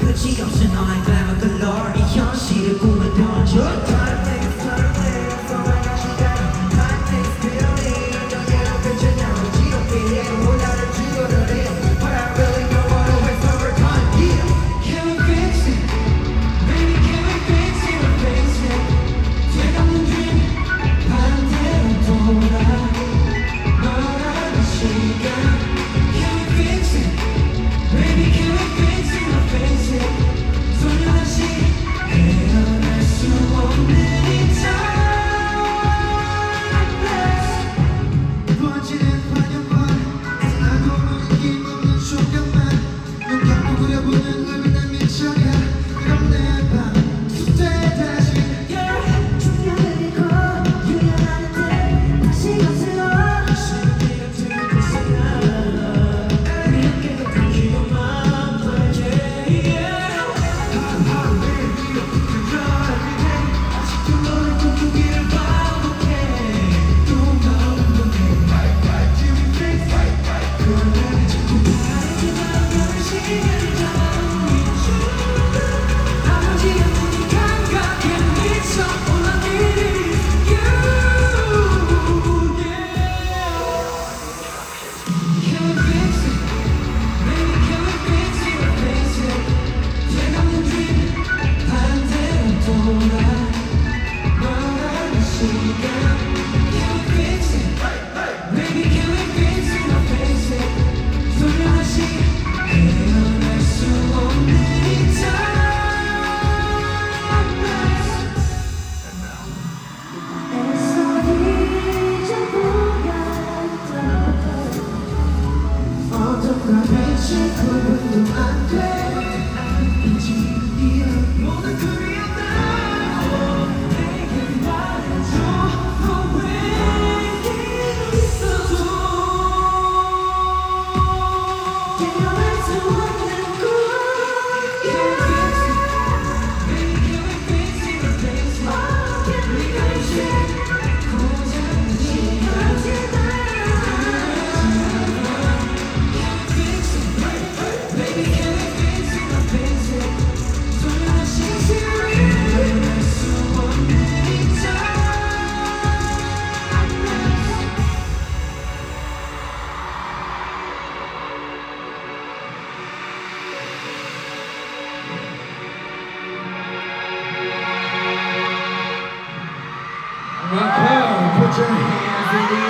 그 지겹진 너의 밤은 글로리 현실을 꾸며 put your hands in the air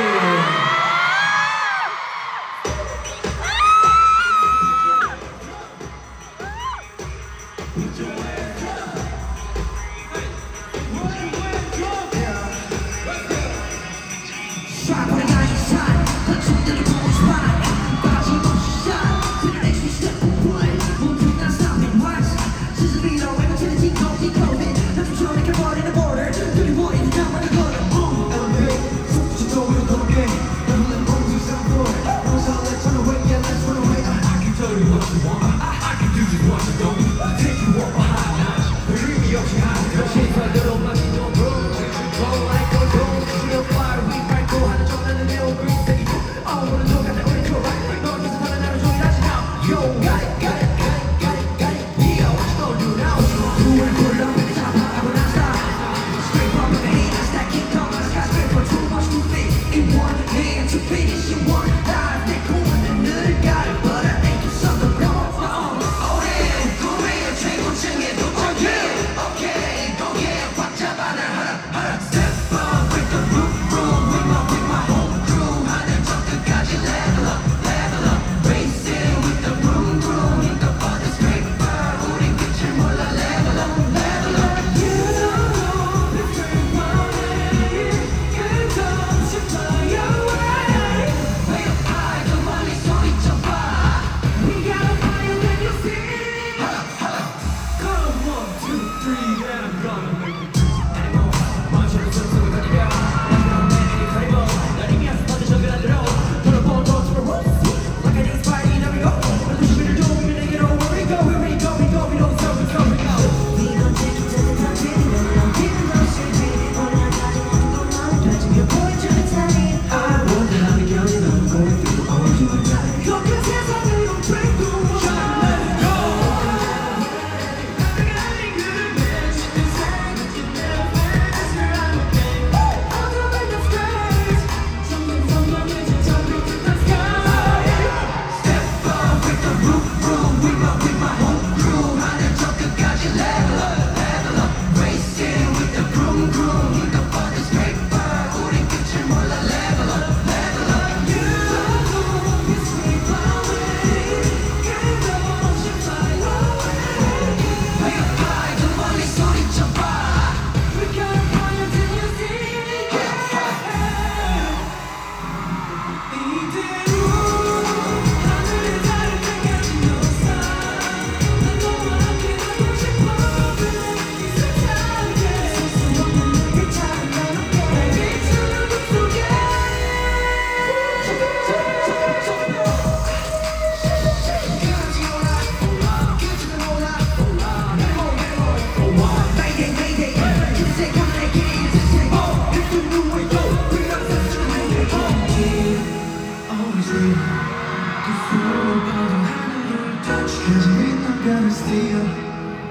Cause you not gonna steal.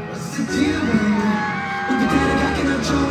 What's the deal, baby? We'll be dead again, I can't